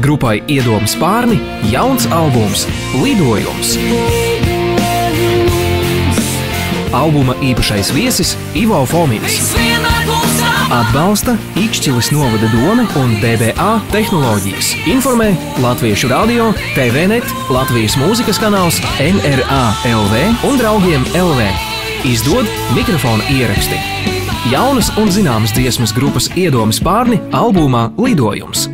Grupai Iedomas Pārni jauns albums Lidojums. Albuma īpašais viesis Ivo Fomins. Atbalsta Ikšķilis novada doma un DBA tehnoloģijas. Informē Latviešu radio, TVNet, Latvijas mūzikas kanāls, NRA LV un draugiem LV. Izdod mikrofona ieraksti. Jaunas un zināmas dziesmas grupas Iedomas Pārni albumā Lidojums.